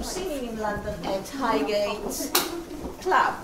singing in London at Highgate Club.